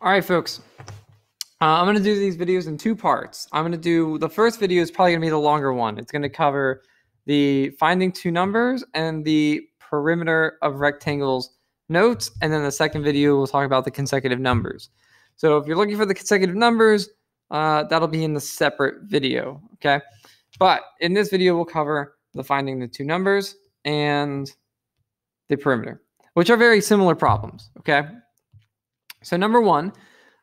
All right, folks. Uh, I'm going to do these videos in two parts. I'm going to do the first video is probably going to be the longer one. It's going to cover the finding two numbers and the perimeter of rectangles notes. And then the second video will talk about the consecutive numbers. So if you're looking for the consecutive numbers, uh, that'll be in the separate video. Okay. But in this video, we'll cover the finding the two numbers and the perimeter, which are very similar problems. Okay. So number one,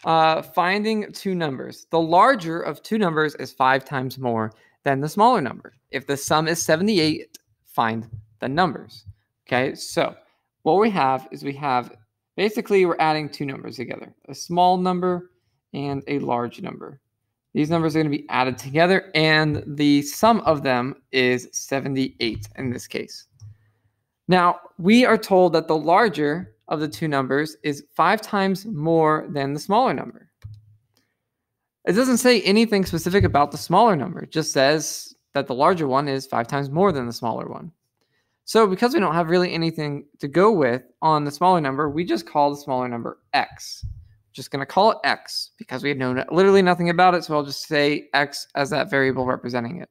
uh, finding two numbers. The larger of two numbers is five times more than the smaller number. If the sum is 78, find the numbers. Okay, so what we have is we have basically we're adding two numbers together a small number and a large number. These numbers are going to be added together, and the sum of them is 78 in this case. Now, we are told that the larger of the two numbers is five times more than the smaller number. It doesn't say anything specific about the smaller number. It just says that the larger one is five times more than the smaller one. So because we don't have really anything to go with on the smaller number, we just call the smaller number x. Just going to call it x because we know literally nothing about it. So I'll just say x as that variable representing it.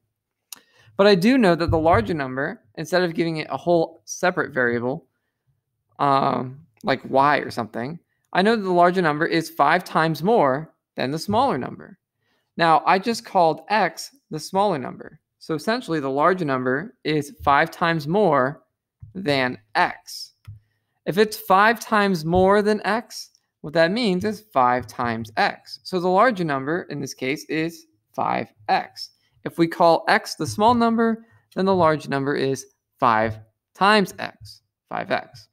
But I do know that the larger number, instead of giving it a whole separate variable, um, like y or something, I know that the larger number is five times more than the hmm. smaller number. Now, I just called x the smaller number. So essentially, the larger number is five times more than x. If it's five times more than x, what that means is 5 times x. So the larger number in this case is 5x. If we call x the small number, then the large number is 5 times x, 5x.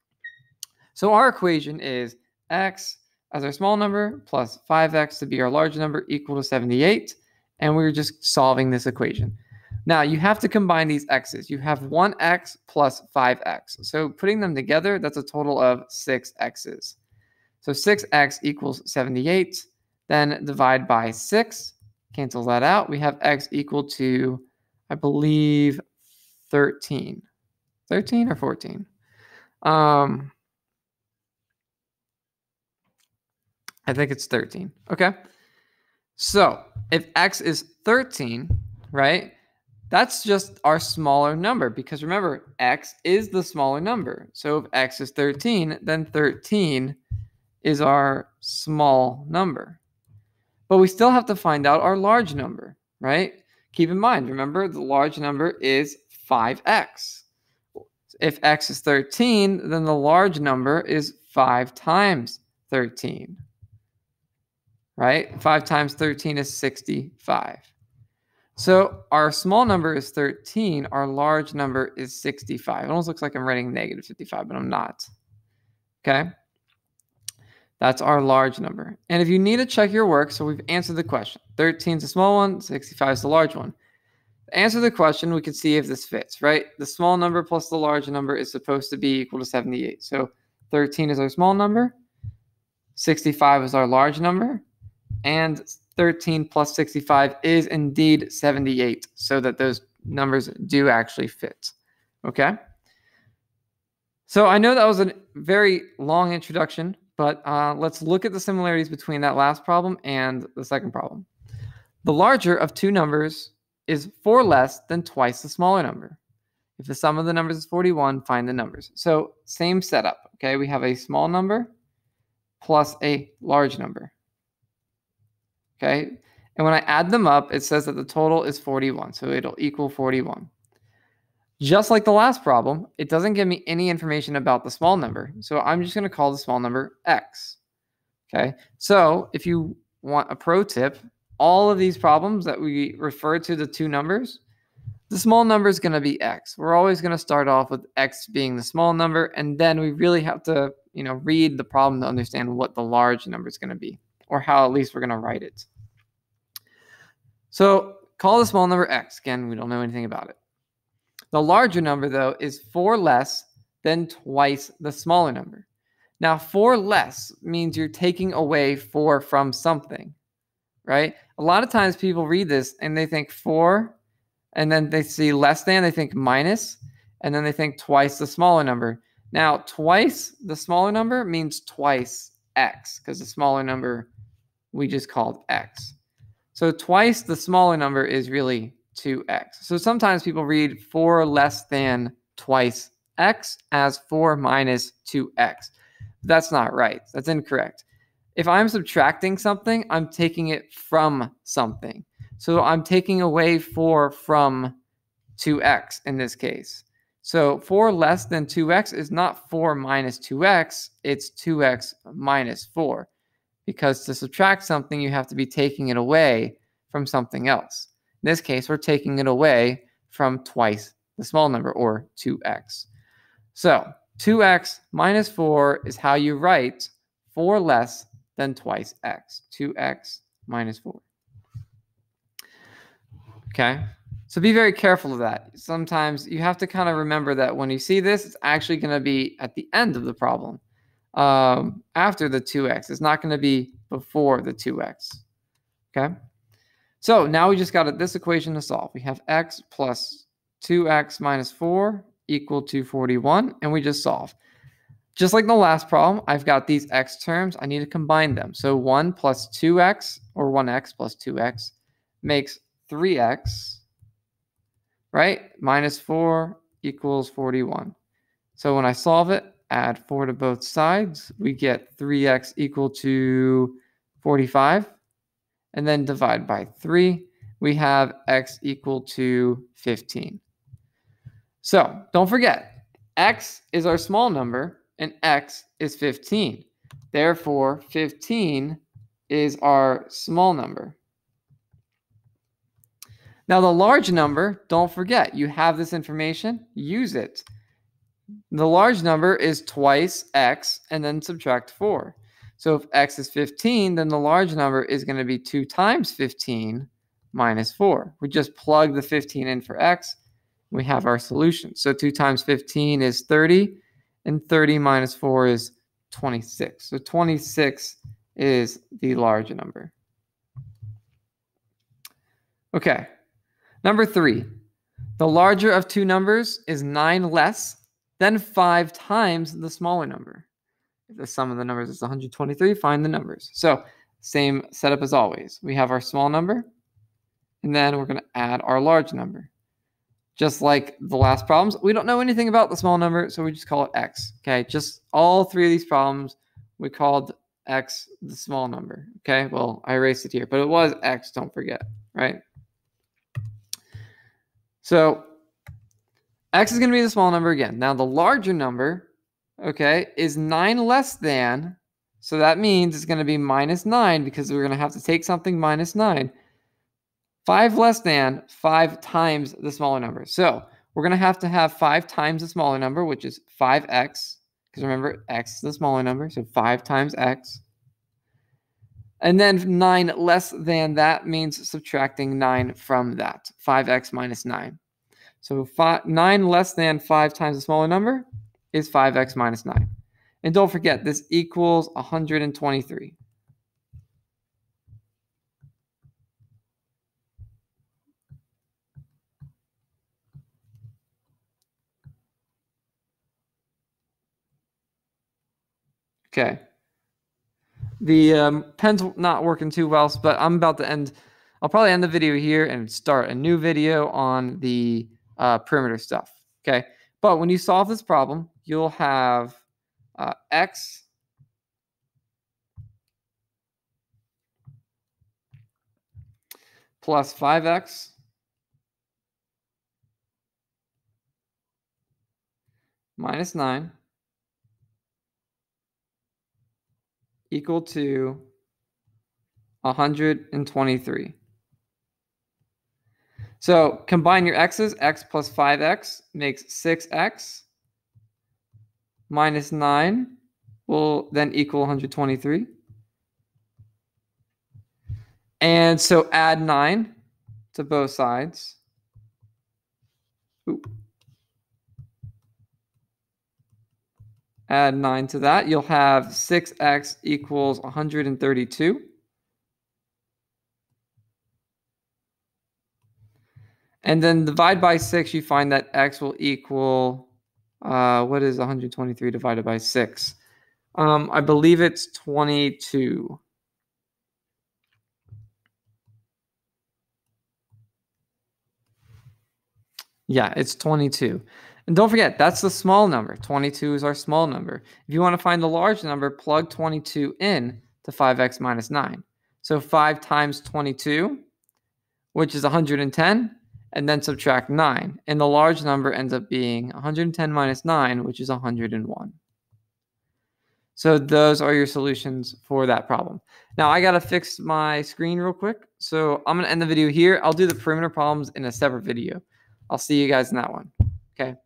So our equation is x as our small number plus 5x to be our large number equal to 78. And we're just solving this equation. Now you have to combine these x's. You have 1x plus 5x. So putting them together, that's a total of 6 x's. So 6x equals 78. Then divide by 6. Cancel that out. We have x equal to, I believe, 13. 13 or 14? Um, I think it's 13. Okay. So if x is 13, right, that's just our smaller number because remember, x is the smaller number. So if x is 13, then 13 is our small number. But we still have to find out our large number, right? Keep in mind, remember, the large number is 5x. If x is 13, then the large number is 5 times 13 right? 5 times 13 is 65. So our small number is 13. Our large number is 65. It almost looks like I'm writing negative 55, but I'm not. Okay? That's our large number. And if you need to check your work, so we've answered the question. 13 is the small one, 65 is the large one. To answer the question, we can see if this fits, right? The small number plus the large number is supposed to be equal to 78. So 13 is our small number, 65 is our large number, and 13 plus 65 is indeed 78, so that those numbers do actually fit. Okay? So I know that was a very long introduction, but uh, let's look at the similarities between that last problem and the second problem. The larger of two numbers is 4 less than twice the smaller number. If the sum of the numbers is 41, find the numbers. So same setup, okay? We have a small number plus a large number. Okay. And when I add them up, it says that the total is 41. So it'll equal 41. Just like the last problem, it doesn't give me any information about the small number. So I'm just going to call the small number x. Okay. So if you want a pro tip, all of these problems that we refer to the two numbers, the small number is going to be x. We're always going to start off with x being the small number, and then we really have to, you know, read the problem to understand what the large number is going to be, or how at least we're going to write it. So call the small number x. Again, we don't know anything about it. The larger number, though, is 4 less than twice the smaller number. Now, 4 less means you're taking away 4 from something, right? A lot of times people read this and they think 4, and then they see less than, they think minus, and then they think twice the smaller number. Now, twice the smaller number means twice x because the smaller number we just called x. So twice the smaller number is really 2x. So sometimes people read 4 less than twice x as 4 minus 2x. That's not right. That's incorrect. If I'm subtracting something, I'm taking it from something. So I'm taking away 4 from 2x in this case. So 4 less than 2x is not 4 minus 2x, it's 2x minus 4. Because to subtract something, you have to be taking it away from something else. In this case, we're taking it away from twice the small number, or 2x. So 2x minus 4 is how you write 4 less than twice x. 2x minus 4. Okay? So be very careful of that. Sometimes you have to kind of remember that when you see this, it's actually going to be at the end of the problem um, after the 2x. It's not going to be before the 2x. Okay? So now we just got this equation to solve. We have x plus 2x minus 4 equal to 41, and we just solve. Just like the last problem, I've got these x terms. I need to combine them. So 1 plus 2x, or 1x plus 2x, makes 3x right? Minus 4 equals 41. So when I solve it, add 4 to both sides, we get 3x equal to 45. And then divide by 3, we have x equal to 15. So don't forget, x is our small number and x is 15. Therefore, 15 is our small number. Now, the large number, don't forget, you have this information, use it. The large number is twice x and then subtract 4. So if x is 15, then the large number is going to be 2 times 15 minus 4. We just plug the 15 in for x. We have our solution. So 2 times 15 is 30, and 30 minus 4 is 26. So 26 is the large number. Okay, Number three, the larger of two numbers is nine less than five times the smaller number. If the sum of the numbers is 123, find the numbers. So same setup as always. We have our small number, and then we're going to add our large number. Just like the last problems, we don't know anything about the small number, so we just call it x. Okay, just all three of these problems, we called x the small number. Okay, well, I erased it here, but it was x, don't forget, right? So x is going to be the small number again. Now the larger number, okay, is 9 less than, so that means it's going to be minus 9 because we're going to have to take something minus 9. 5 less than 5 times the smaller number. So we're going to have to have 5 times the smaller number, which is 5x, because remember, x is the smaller number, so 5 times x. And then 9 less than that means subtracting 9 from that. 5x minus 9. So five, 9 less than 5 times a smaller number is 5x minus 9. And don't forget, this equals 123. Okay. The um, pen's not working too well, but I'm about to end. I'll probably end the video here and start a new video on the uh, perimeter stuff. Okay. But when you solve this problem, you'll have uh, x plus 5x minus 9 equal to 123. So combine your x's, x plus 5x makes 6x minus 9 will then equal 123. And so add 9 to both sides. Oop. add 9 to that, you'll have 6x equals 132. And then divide by 6, you find that x will equal, uh, what is 123 divided by 6? Um, I believe it's 22. Yeah, it's 22. And don't forget, that's the small number. 22 is our small number. If you want to find the large number, plug 22 in to 5x minus 9. So 5 times 22, which is 110, and then subtract 9. And the large number ends up being 110 minus 9, which is 101. So those are your solutions for that problem. Now I got to fix my screen real quick. So I'm going to end the video here. I'll do the perimeter problems in a separate video. I'll see you guys in that one. Okay.